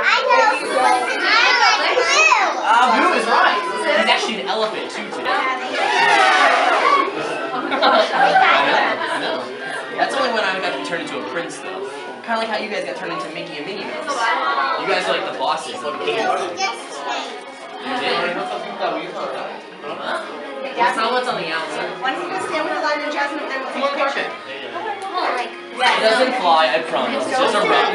I know. I like blue. Oh, is right. He's actually an elephant too today. I know. That's only when I got to turn into a prince though. Kind of like how you guys got turned into Mickey and Minnie Mouse. You guys are like the bosses of the game. He just changed. You did? Huh? That's not what's on the outside. Once you go stand with line, and Jasmine and Come on, take a carpet. picture? Well, like, It doesn't fly, I promise. It's just a rug.